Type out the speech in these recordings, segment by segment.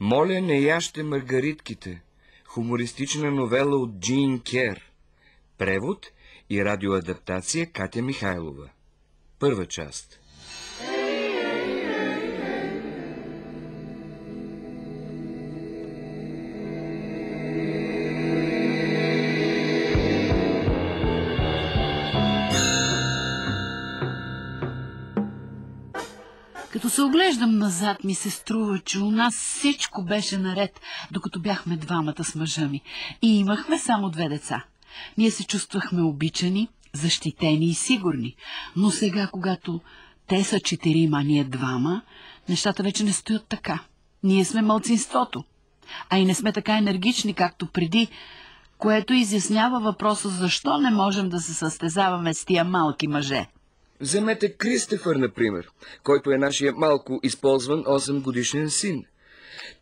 Моля, не яще маргаритките. Хумористична новела от Джин Кер. Превод и радиоадаптация Катя Михайлова. Първа част. Като се оглеждам назад, ми се струва, че у нас всичко беше наред, докато бяхме двамата с мъжа ми. И имахме само две деца. Ние се чувствахме обичани, защитени и сигурни. Но сега, когато те са четирима, ние двама, нещата вече не стоят така. Ние сме мълцинството. А и не сме така енергични, както преди, което изяснява въпроса защо не можем да се състезаваме с тия малки мъже. Вземете Кристефър, например, който е нашия малко използван 8 годишен син.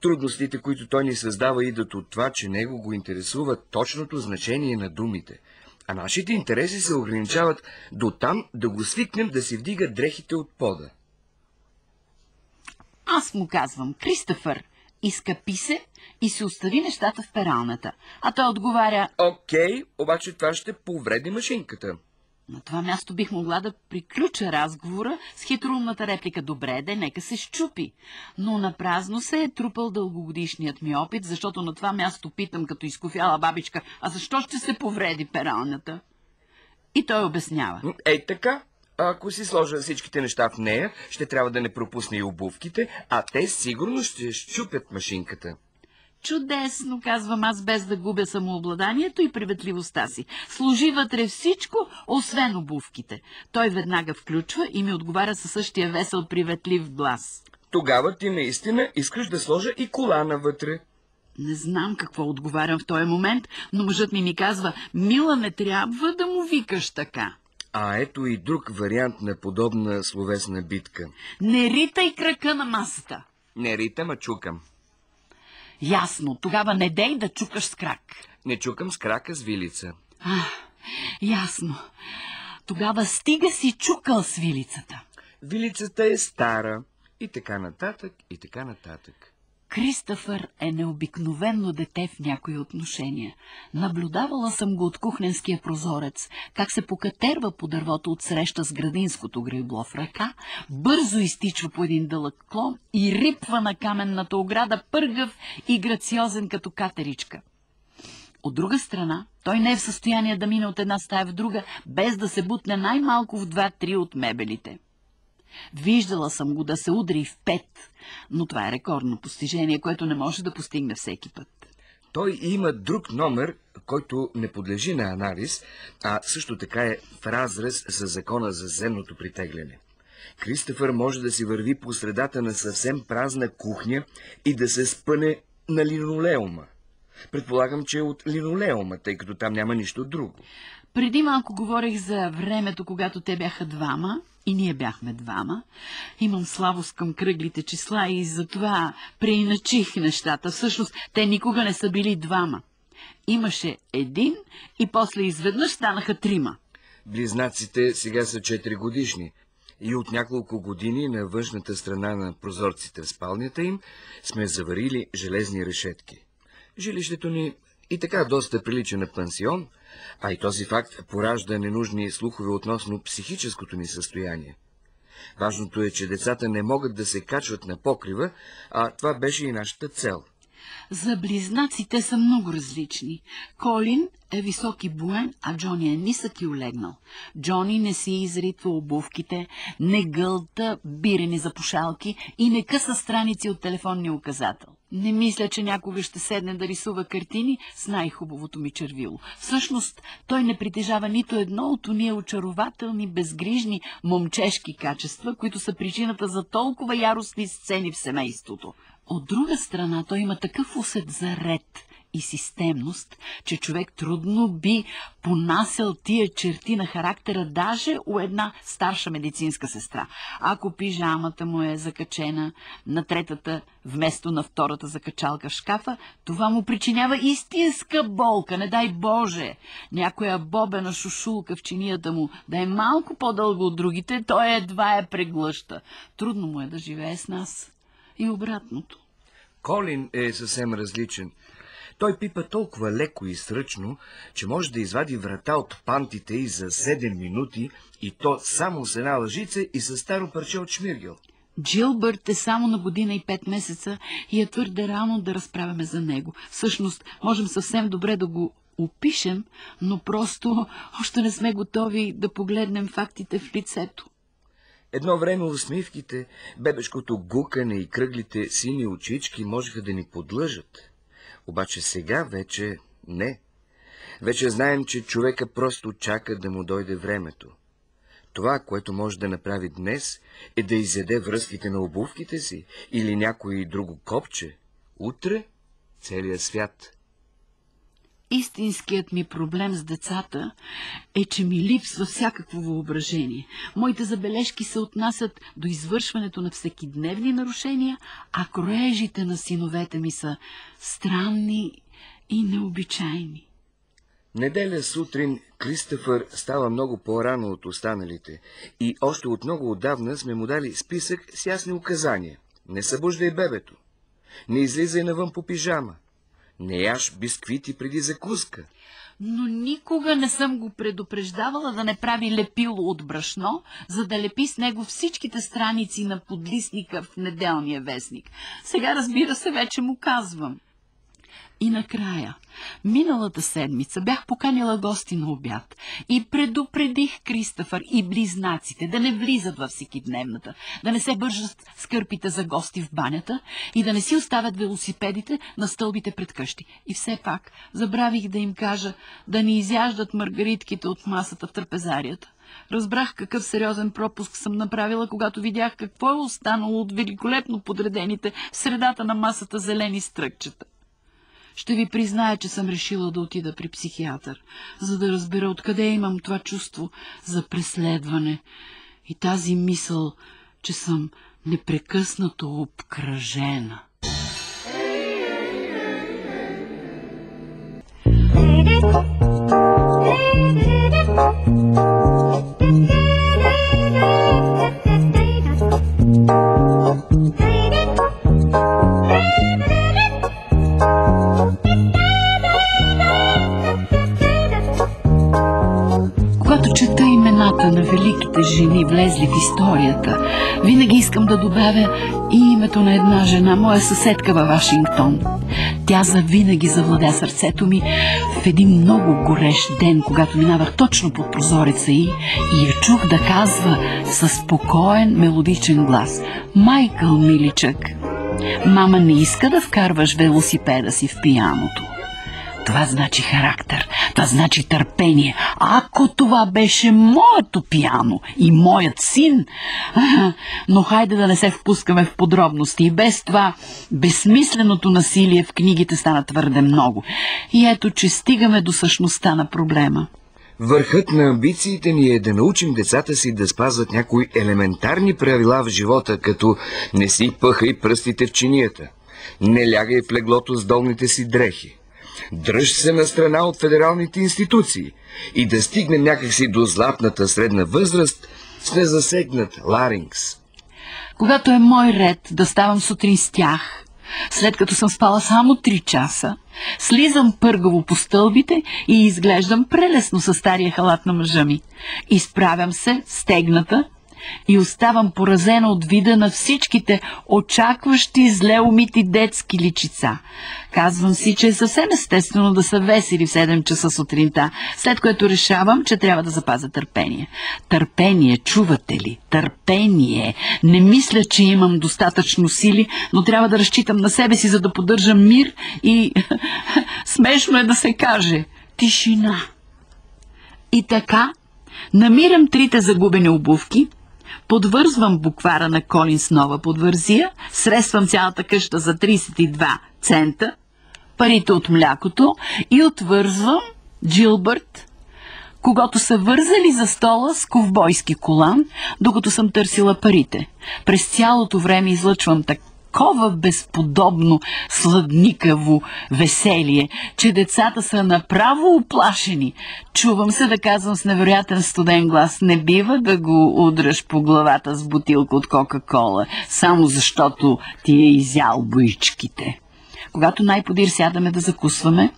Трудностите, които той ни създава, идат от това, че него го интересува точното значение на думите. А нашите интереси се ограничават до там да го свикнем да си вдига дрехите от пода. Аз му казвам, Кристофър, изкъпи се и се остави нещата в пералната. А той отговаря, Окей, обаче това ще повреди машинката. На това място бих могла да приключа разговора с хитроумната реплика «Добре, де, нека се щупи». Но на празно се е трупал дългогодишният ми опит, защото на това място питам като изкофяла бабичка, а защо ще се повреди пералнята? И той обяснява. Ей така, ако си сложа всичките неща в нея, ще трябва да не пропусне и обувките, а те сигурно ще щупят машинката. Чудесно, казвам аз, без да губя самообладанието и приветливостта си. Служи вътре всичко, освен обувките. Той веднага включва и ми отговаря със същия весел приветлив глас. Тогава ти наистина искаш да сложа и кола навътре. Не знам какво отговарям в този момент, но мъжът ми ми казва, мила, не трябва да му викаш така. А ето и друг вариант на подобна словесна битка. Не ритай крака на масата. Не ритам, а чукам. Ясно, тогава не дей да чукаш с крак. Не чукам с крака с вилица. А, ясно. Тогава стига си чукал с вилицата. Вилицата е стара. И така нататък, и така нататък. Кристофър е необикновено дете в някои отношения. Наблюдавала съм го от кухненския прозорец, как се покатерва по дървото от среща с градинското гребло в ръка, бързо изтичва по един дълъг клон и рипва на каменната ограда пъргав и грациозен като катеричка. От друга страна, той не е в състояние да мине от една стая в друга, без да се бутне най-малко в два-три от мебелите. Виждала съм го да се удри в пет, но това е рекордно постижение, което не може да постигне всеки път. Той има друг номер, който не подлежи на анализ, а също така е в разрез с закона за земното притегляне. Кристофър може да си върви по средата на съвсем празна кухня и да се спъне на линолеума. Предполагам, че е от линолеума, тъй като там няма нищо друго. Преди малко говорих за времето, когато те бяха двама и ние бяхме двама. Имам слабост към кръглите числа и затова преиначих нещата. Всъщност, те никога не са били двама. Имаше един и после изведнъж станаха трима. Близнаците сега са 4 годишни и от няколко години на външната страна на прозорците в спалнята им сме заварили железни решетки. Жилището ни и така доста прилича на пансион, а и този факт поражда ненужни слухове относно психическото ни състояние. Важното е, че децата не могат да се качват на покрива, а това беше и нашата цел. За близнаците са много различни. Колин е висок и буен, а Джони е нисък и олегнал. Джони не си изритва обувките, не гълта бирени за пушалки и не къса страници от телефонния указател. Не мисля, че някога ще седне да рисува картини с най-хубавото ми червило. Всъщност, той не притежава нито едно от уния очарователни, безгрижни, момчешки качества, които са причината за толкова яростни сцени в семейството. От друга страна, той има такъв усет за ред и системност, че човек трудно би понасял тия черти на характера даже у една старша медицинска сестра. Ако пижамата му е закачена на третата вместо на втората закачалка в шкафа, това му причинява истинска болка, не дай Боже. Някоя бобена шушулка в чинията му да е малко по-дълго от другите, той едва е преглъща. Трудно му е да живее с нас. И обратното. Колин е съвсем различен. Той пипа толкова леко и сръчно, че може да извади врата от пантите и за 7 минути, и то само с една лъжица и с старо парче от шмиргел. Джилбърт е само на година и пет месеца и е твърде рано да разправяме за него. Всъщност, можем съвсем добре да го опишем, но просто още не сме готови да погледнем фактите в лицето. Едно време усмивките, бебешкото гукане и кръглите сини очички можеха да ни подлъжат. Обаче сега вече не. Вече знаем, че човека просто чака да му дойде времето. Това, което може да направи днес, е да изяде връзките на обувките си или някой друго копче. Утре целият свят. Истинският ми проблем с децата е, че ми липсва всякакво въображение. Моите забележки се отнасят до извършването на всекидневни нарушения, а кроежите на синовете ми са странни и необичайни. Неделя сутрин Кристофър става много по-рано от останалите и още от много отдавна сме му дали списък с ясни указания. Не събуждай бебето. Не излизай навън по пижама. Не яш бисквити преди закуска. Но никога не съм го предупреждавала да не прави лепило от брашно, за да лепи с него всичките страници на подлисника в неделния вестник. Сега, разбира се, вече му казвам. И накрая, миналата седмица бях поканила гости на обяд и предупредих Кристофър и близнаците да не влизат във всекидневната, да не се бържат скърпите за гости в банята и да не си оставят велосипедите на стълбите пред къщи. И все пак забравих да им кажа да не изяждат маргаритките от масата в трапезарията. Разбрах какъв сериозен пропуск съм направила, когато видях какво е останало от великолепно подредените в средата на масата зелени стръкчета ще ви призная, че съм решила да отида при психиатър, за да разбера откъде имам това чувство за преследване и тази мисъл, че съм непрекъснато обкръжена. имената жени, влезли в историята, винаги искам да добавя и името на една жена, моя съседка във Вашингтон. Тя завинаги завладя сърцето ми в един много горещ ден, когато минавах точно под прозореца й и я чух да казва със спокоен мелодичен глас «Майкъл, миличък, мама не иска да вкарваш велосипеда си в пияното». Това значи характер, това значи търпение. Ако това беше моето пиано и моят син... Но хайде да не се впускаме в подробности. И без това безсмисленото насилие в книгите стана твърде много. И ето, че стигаме до същността на проблема. Върхът на амбициите ни е да научим децата си да спазват някои елементарни правила в живота, като не си пъхай пръстите в чинията, не лягай в леглото с долните си дрехи, Дръж се на страна от федералните институции и да стигне някакси до златната средна възраст с незасегнат ларингс. Когато е мой ред да ставам сутрин с тях, след като съм спала само 3 часа, слизам пъргаво по стълбите и изглеждам прелесно със стария халат на мъжа ми. Изправям се, стегната, и оставам поразена от вида на всичките очакващи зле умити детски личица. Казвам си, че е съвсем естествено да са весели в 7 часа сутринта, след което решавам, че трябва да запазя търпение. Търпение, чувате ли? Търпение. Не мисля, че имам достатъчно сили, но трябва да разчитам на себе си, за да поддържам мир и смешно е да се каже тишина. И така, намирам трите загубени обувки, подвързвам буквара на Колин с нова подвързия, средствам цялата къща за 32 цента, парите от млякото и отвързвам Джилбърт, когато са вързали за стола с ковбойски колан, докато съм търсила парите. През цялото време излъчвам так такова безподобно сладникаво веселие, че децата са направо оплашени. Чувам се да казвам с невероятен студен глас, не бива да го удръш по главата с бутилка от Кока-Кола, само защото ти е изял боичките. Когато най-подир сядаме да закусваме,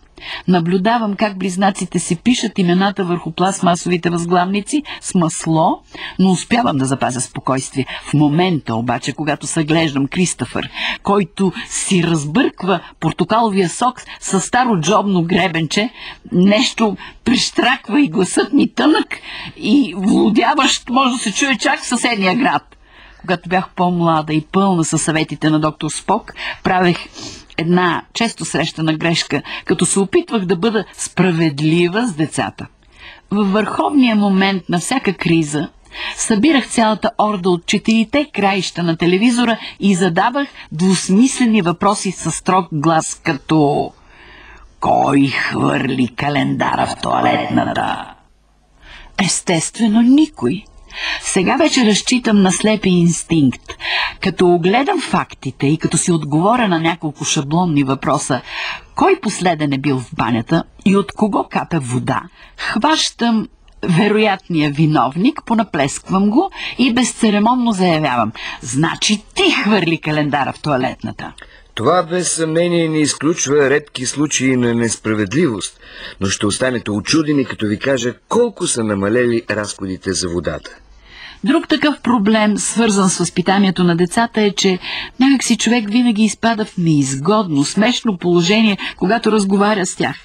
Наблюдавам как близнаците си пишат имената върху пластмасовите възглавници с масло, но успявам да запазя спокойствие. В момента обаче, когато съглеждам Кристофър, който си разбърква портокаловия сок с старо джобно гребенче, нещо прищраква и гласът ми тънък и влудяващ може да се чуе чак в съседния град. Когато бях по-млада и пълна със съветите на доктор Спок, правех една често срещана грешка, като се опитвах да бъда справедлива с децата. Във върховния момент на всяка криза събирах цялата орда от четирите краища на телевизора и задавах двусмислени въпроси със строг глас, като «Кой хвърли календара в туалетната?» Естествено, никой. Сега вече разчитам на слепи инстинкт. Като огледам фактите и като си отговоря на няколко шаблонни въпроса, кой последен е бил в банята и от кого капе вода, хващам вероятния виновник, понаплесквам го и безцеремонно заявявам. Значи ти хвърли календара в туалетната. Това без съмнение не изключва редки случаи на несправедливост, но ще останете очудени, като ви кажа колко са намалели разходите за водата. Друг такъв проблем, свързан с възпитанието на децата, е, че някакси човек винаги изпада в неизгодно, смешно положение, когато разговаря с тях.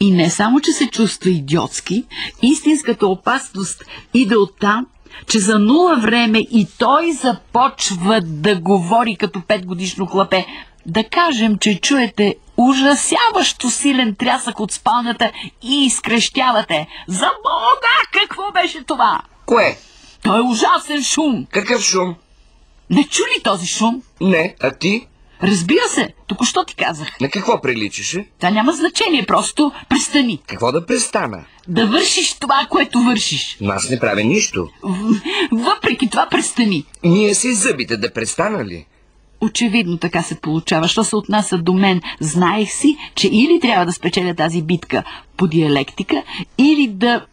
И не само, че се чувства идиотски, истинската опасност иде оттам, че за нула време и той започва да говори като петгодишно хлапе. Да кажем, че чуете ужасяващо силен трясък от спалнята и изкрещявате. За Бога, какво беше това? Кое? Той е ужасен шум. Какъв шум? Не чу ли този шум? Не, а ти? Разбира се, току-що ти казах. На какво приличаше? Това няма значение, просто престани. Какво да престана? Да вършиш това, което вършиш. Но аз не правя нищо. Въпреки това престани. Ние си зъбите да престана ли? Очевидно така се получава. Що се отнася до мен, знаех си, че или трябва да спечеля тази битка по диалектика, или да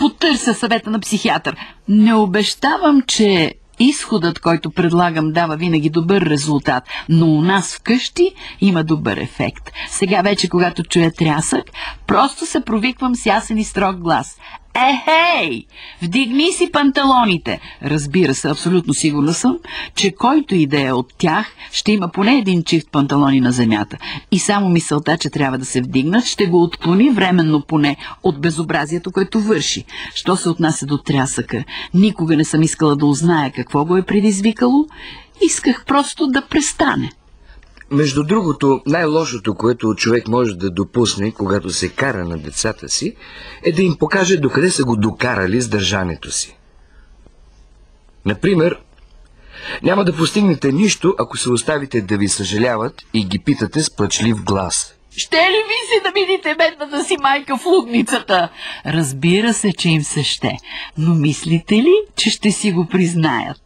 потърся съвета на психиатър. Не обещавам, че изходът, който предлагам, дава винаги добър резултат, но у нас вкъщи има добър ефект. Сега вече, когато чуя трясък, просто се провиквам с ясен и строг глас. Ехей! Вдигни си панталоните! Разбира се, абсолютно сигурна съм, че който и да е от тях, ще има поне един чифт панталони на земята. И само мисълта, че трябва да се вдигнат, ще го отклони временно поне от безобразието, което върши. Що се отнася до трясъка? Никога не съм искала да узная какво го е предизвикало. Исках просто да престане. Между другото, най-лошото, което човек може да допусне, когато се кара на децата си, е да им покаже докъде са го докарали с държането си. Например, няма да постигнете нищо, ако се оставите да ви съжаляват и ги питате с плачлив глас. Ще ли ви си да видите бедната си майка в лудницата? Разбира се, че им се ще, но мислите ли, че ще си го признаят?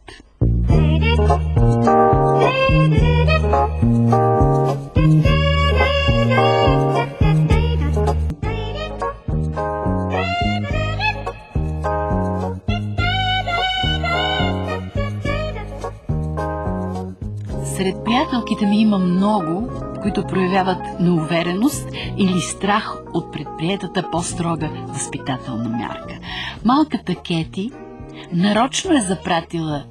Сред приятелките ми има много, които проявяват неувереност или страх от предприетата по-строга възпитателна мярка. Малката Кети нарочно е запратила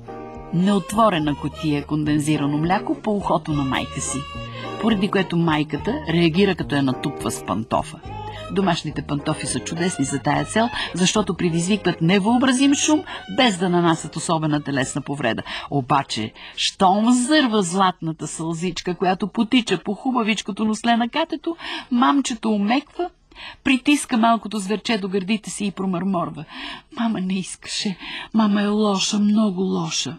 неотворена котия кондензирано мляко по ухото на майка си, поради което майката реагира като я натупва с пантофа. Домашните пантофи са чудесни за тая цел, защото предизвикват невъобразим шум, без да нанасят особена телесна повреда. Обаче, щом зърва златната сълзичка, която потича по хубавичкото носле на катето, мамчето умеква, Притиска малкото зверче до гърдите си и промърморва. Мама не искаше. Мама е лоша, много лоша.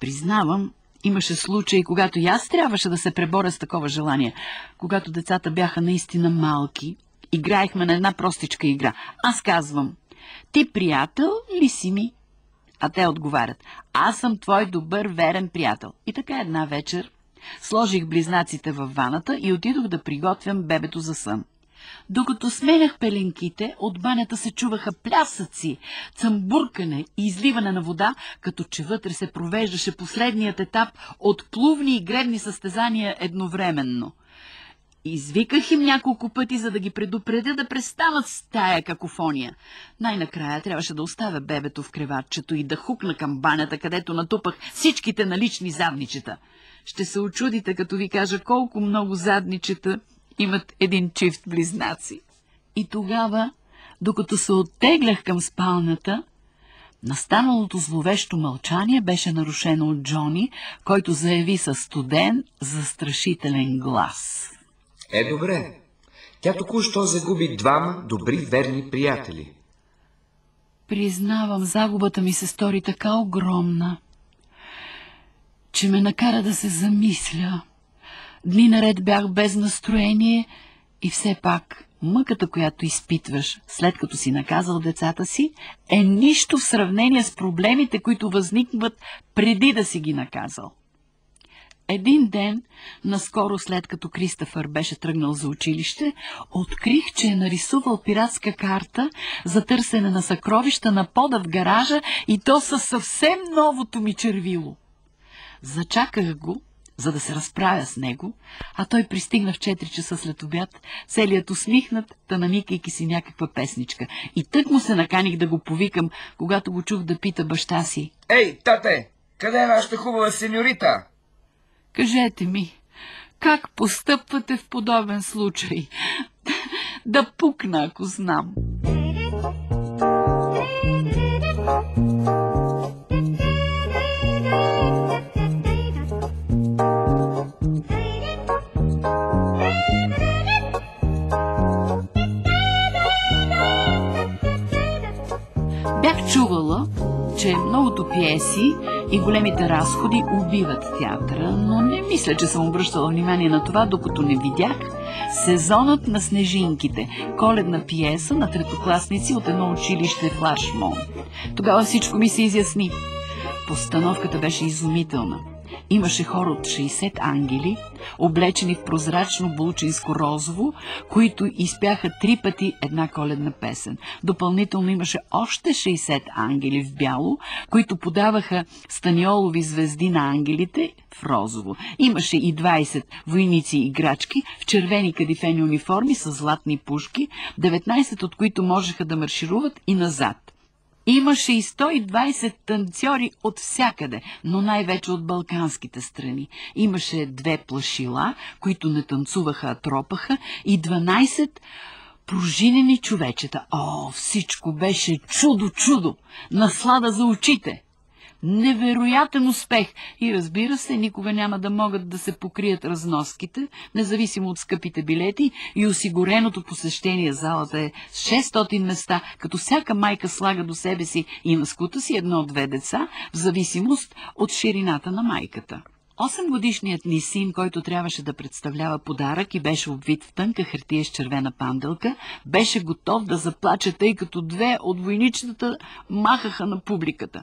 Признавам, имаше случаи, когато и аз трябваше да се преборя с такова желание. Когато децата бяха наистина малки, играехме на една простичка игра. Аз казвам, ти приятел ли си ми? А те отговарят, аз съм твой добър, верен приятел. И така една вечер Сложих близнаците във ваната и отидох да приготвям бебето за сън. Докато сменях пеленките, от банята се чуваха плясъци, цъмбуркане и изливане на вода, като че вътре се провеждаше последният етап от плувни и гребни състезания едновременно. Извиках им няколко пъти, за да ги предупредя да престанат с тая какофония. Най-накрая трябваше да оставя бебето в креватчето и да хукна към банята, където натупах всичките налични задничета. Ще се очудите, като ви кажа колко много задничета имат един чифт близнаци. И тогава, докато се оттеглях към спалната, Настаналото зловещо мълчание беше нарушено от Джони, който заяви със студен, застрашителен глас. Е, добре. Тя току-що загуби двама добри, верни приятели. Признавам, загубата ми се стори така огромна, че ме накара да се замисля. Дни наред бях без настроение и все пак мъката, която изпитваш след като си наказал децата си, е нищо в сравнение с проблемите, които възникват преди да си ги наказал. Един ден, наскоро след като Кристофър беше тръгнал за училище, открих, че е нарисувал пиратска карта за търсене на съкровища на пода в гаража и то със съвсем новото ми червило. Зачаках го, за да се разправя с него, а той пристигна в 4 часа след обяд, целият усмихнат, та намикайки си някаква песничка. И тък му се наканих да го повикам, когато го чух да пита баща си. Ей, тате, къде е нашата хубава сеньорита? Кажете ми, как постъпвате в подобен случай? да пукна, ако знам. Бях чувала, че многото пиеси и големите разходи убиват театъра, но не мисля, че съм обръщала внимание на това, докато не видях сезонът на снежинките, коледна пиеса на третокласници от едно училище в Лашмон. Тогава всичко ми се изясни. Постановката беше изумителна. Имаше хор от 60 ангели, облечени в прозрачно булчинско розово, които изпяха три пъти една коледна песен. Допълнително имаше още 60 ангели в бяло, които подаваха станиолови звезди на ангелите в розово. Имаше и 20 войници играчки в червени кадифени униформи с златни пушки, 19 от които можеха да маршируват и назад. Имаше и 120 танцори от всякъде, но най-вече от балканските страни. Имаше две плашила, които не танцуваха, а тропаха, и 12 пружинени човечета. О, всичко беше чудо-чудо, наслада за очите невероятен успех и разбира се, никога няма да могат да се покрият разноските, независимо от скъпите билети и осигуреното посещение. Залата е с 600 места, като всяка майка слага до себе си и на скута си едно-две деца, в зависимост от ширината на майката. Осем годишният ни син, който трябваше да представлява подарък и беше обвит в тънка хартия с червена панделка, беше готов да заплаче, тъй като две от войничетата махаха на публиката.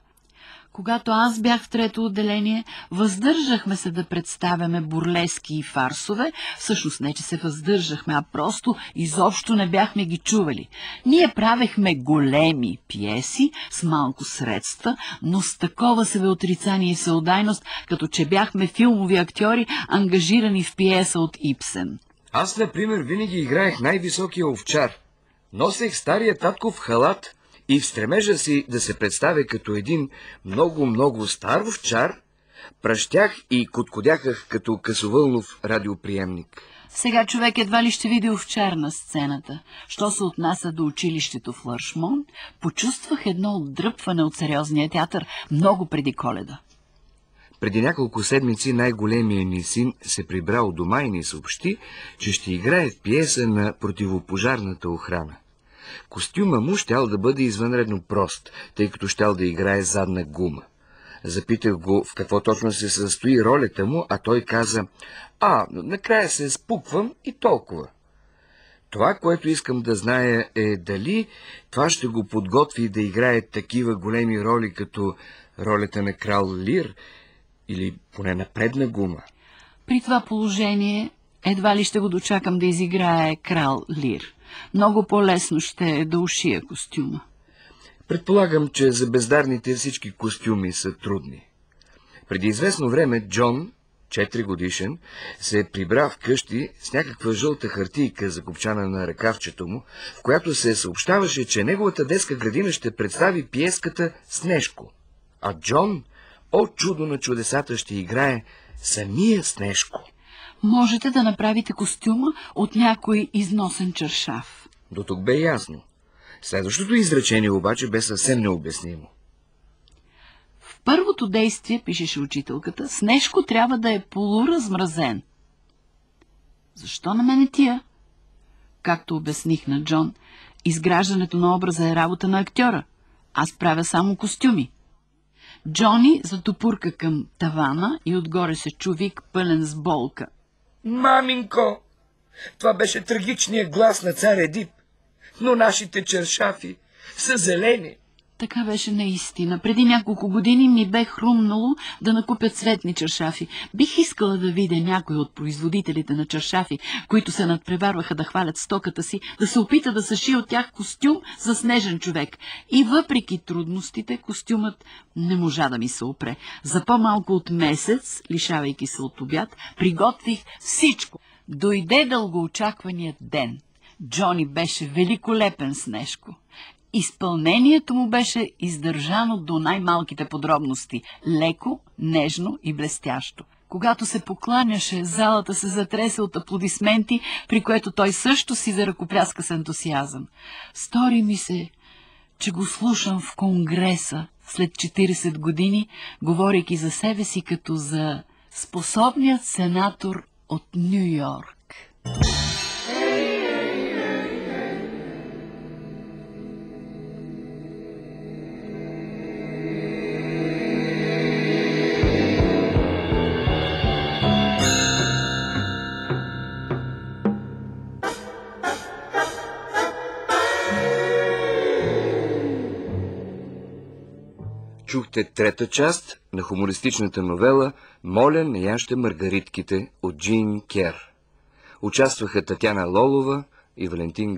Когато аз бях в трето отделение, въздържахме се да представяме бурлески и фарсове. Всъщност не, че се въздържахме, а просто изобщо не бяхме ги чували. Ние правехме големи пиеси с малко средства, но с такова себеотрицание и съудайност, като че бяхме филмови актьори, ангажирани в пиеса от Ипсен. Аз, например, винаги играех най-високия овчар. Носех стария татков халат, и в стремежа си да се представя като един много-много стар овчар, пръщях и коткодяхах като късовълнов радиоприемник. Сега човек едва ли ще види овчар на сцената. Що се отнася до училището в Лършмон, почувствах едно отдръпване от сериозния театър много преди коледа. Преди няколко седмици най-големия ни син се прибра от дома и ни съобщи, че ще играе в пиеса на противопожарната охрана. Костюма му щял да бъде извънредно прост, тъй като щял да играе задна гума. Запитах го в какво точно се състои ролята му, а той каза, а, накрая се спуквам и толкова. Това, което искам да зная е дали това ще го подготви да играе такива големи роли, като ролята на крал Лир или поне на предна гума. При това положение едва ли ще го дочакам да изиграе крал Лир. Много по-лесно ще е да ушия костюма. Предполагам, че за бездарните всички костюми са трудни. Преди известно време Джон, 4 годишен, се прибра в къщи с някаква жълта хартийка, закопчана на ръкавчето му, в която се съобщаваше, че неговата детска градина ще представи пиеската Снежко. А Джон, о чудо на чудесата, ще играе самия Снежко. Можете да направите костюма от някой износен чершав. До тук бе ясно. Следващото изречение обаче бе съвсем необяснимо. В първото действие, пишеше учителката, Снежко трябва да е полуразмразен. Защо на мене тия? Както обясних на Джон, изграждането на образа е работа на актьора. Аз правя само костюми. Джони затопурка към тавана и отгоре се чу вик пълен с болка. Маминко! Това беше трагичният глас на цар Едип, но нашите чершафи са зелени. Така беше наистина. Преди няколко години ми бе хрумнало да накупя цветни чершафи. Бих искала да видя някой от производителите на чершафи, които се надпреварваха да хвалят стоката си, да се опита да съши от тях костюм за снежен човек. И въпреки трудностите, костюмът не можа да ми се опре. За по-малко от месец, лишавайки се от обяд, приготвих всичко. Дойде дългоочакваният ден. Джони беше великолепен снежко. Изпълнението му беше издържано до най-малките подробности, леко, нежно и блестящо. Когато се покланяше, залата се затресе от аплодисменти, при което той също си заръкопляска с ентусиазъм. Стори ми се, че го слушам в Конгреса след 40 години, говорейки за себе си като за способният сенатор от Нью Чухте трета част на хумористичната новела «Моля, не яще маргаритките» от Джин Кер. Участваха Татяна Лолова и Валентин